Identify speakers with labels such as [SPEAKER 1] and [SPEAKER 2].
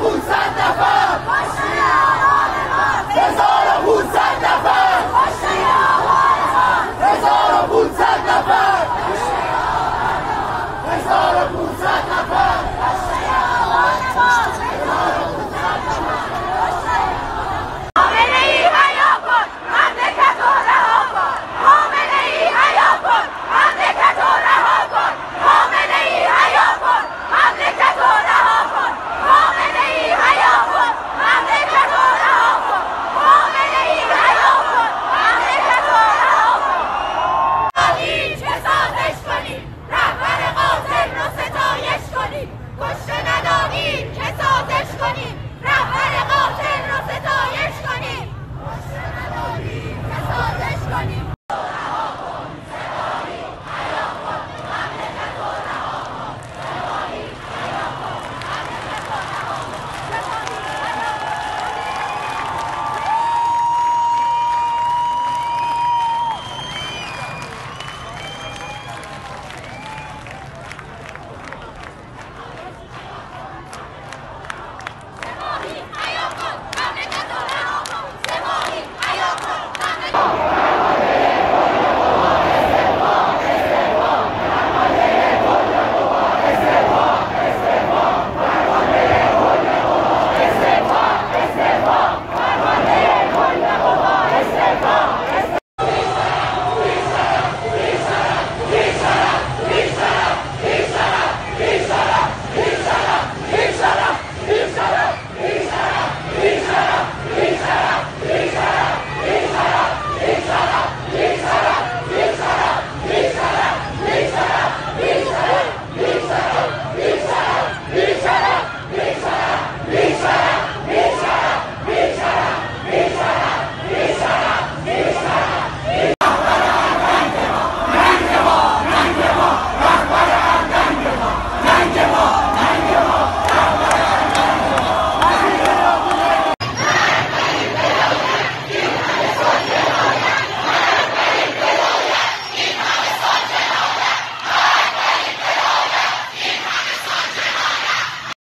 [SPEAKER 1] 不富帅。